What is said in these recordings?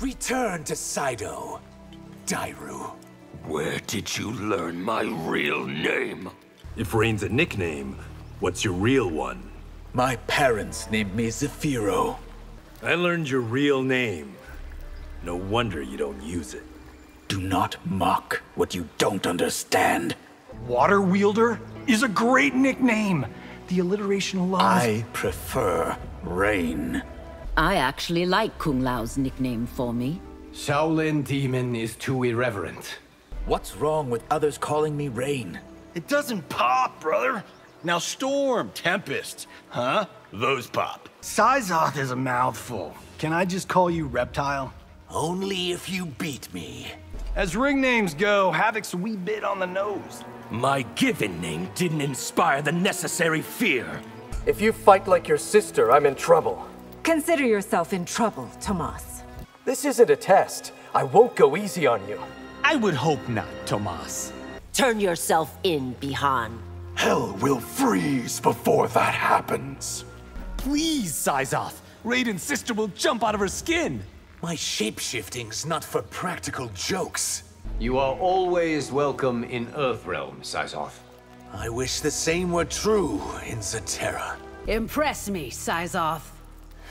Return to Seido, Dairou. Where did you learn my real name? If Rain's a nickname, what's your real one? My parents named me Zafiro. I learned your real name. No wonder you don't use it. Do not mock what you don't understand. Water Wielder is a great nickname. The alliteration alone. I prefer Rain. I actually like Kung Lao's nickname for me. Shaolin Demon is too irreverent. What's wrong with others calling me Rain? It doesn't pop, brother. Now Storm, Tempest, huh? Those pop. Syzoth is a mouthful. Can I just call you Reptile? Only if you beat me. As ring names go, Havoc's a wee bit on the nose. My given name didn't inspire the necessary fear. If you fight like your sister, I'm in trouble. Consider yourself in trouble, Tomas. This isn't a test. I won't go easy on you. I would hope not, Tomas. Turn yourself in, Bi-Han. Hell will freeze before that happens. Please, Syzoth. Raiden's sister will jump out of her skin. My shapeshifting's not for practical jokes. You are always welcome in Earthrealm, Syzoth. I wish the same were true in Zaterra. Impress me, Syzoth.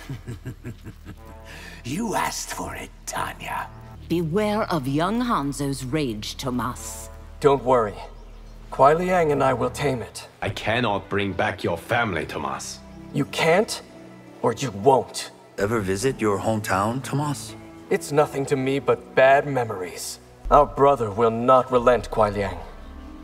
you asked for it, Tanya. Beware of young Hanzo's rage, Tomas. Don't worry. Kuai Liang and I will tame it. I cannot bring back your family, Tomas. You can't, or you won't. Ever visit your hometown, Tomas? It's nothing to me but bad memories. Our brother will not relent, Kuai Liang.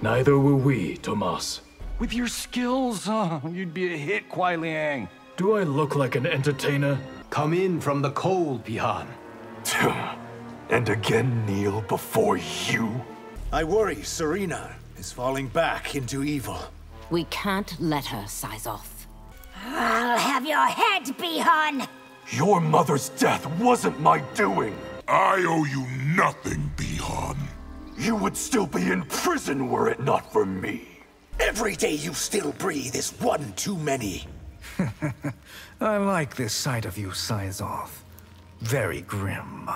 Neither will we, Tomas. With your skills, uh, you'd be a hit, Kuai Liang. Do I look like an entertainer? Come in from the cold, Bi-Han. and again kneel before you? I worry Sareena is falling back into evil. We can't let her, Syzoth. I'll have your head, Bi-Han! Your mother's death wasn't my doing. I owe you nothing, Bi-Han. You would still be in prison were it not for me. Every day you still breathe is one too many. I like this side of you, Syzoth. Very grim.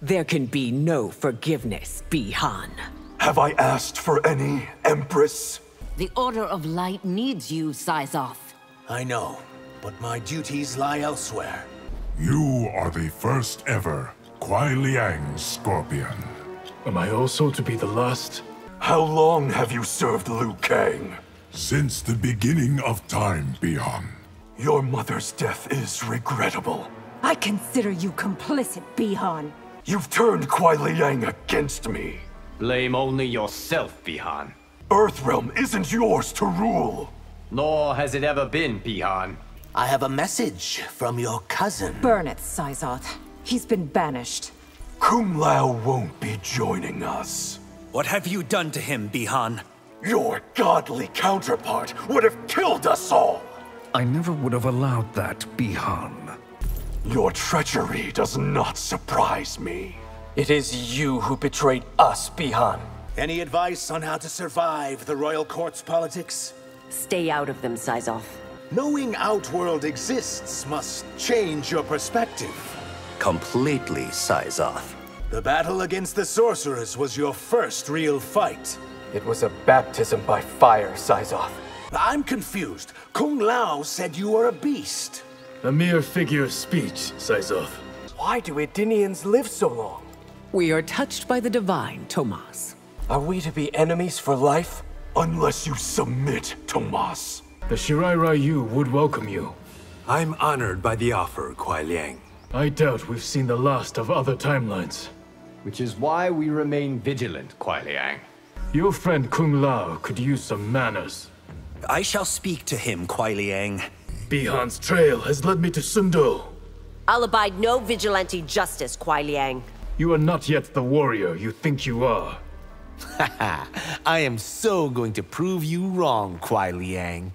There can be no forgiveness, Bi-Han. Have I asked for any, Empress? The Order of Light needs you, Syzoth. I know, but my duties lie elsewhere. You are the first ever Kuai Liang Scorpion. Am I also to be the last? How long have you served Liu Kang? Since the beginning of time, Bi-Han. Your mother's death is regrettable. I consider you complicit, Bi-Han. You've turned Kuai Liang against me. Blame only yourself, Bi-Han. Earthrealm isn't yours to rule. Nor has it ever been, Bi-Han. I have a message from your cousin. Burn it, Syzoth. He's been banished. Kung Lao won't be joining us. What have you done to him, Bi-Han? Your godly counterpart would have killed us all! I never would have allowed that, Bi-Han. Your treachery does not surprise me. It is you who betrayed us, Bi-Han. Any advice on how to survive the royal court's politics? Stay out of them, Syzoth. Knowing Outworld exists must change your perspective. Completely, Syzoth. The battle against the sorcerers was your first real fight. It was a baptism by fire, Syzoth. I'm confused. Kung Lao said you were a beast. A mere figure of speech, Syzoth. Why do Edenians live so long? We are touched by the divine, Tomas. Are we to be enemies for life? Unless you submit, Tomas. The Shirai Ryu would welcome you. I'm honored by the offer, Kuai Liang. I doubt we've seen the last of other timelines. Which is why we remain vigilant, Kuai Liang. Your friend Kung Lao could use some manners. I shall speak to him, Kuai Liang. Bi-Han's trail has led me to Sun Do. I'll abide no vigilante justice, Kuai Liang. You are not yet the warrior you think you are. I am so going to prove you wrong, Kuai Liang.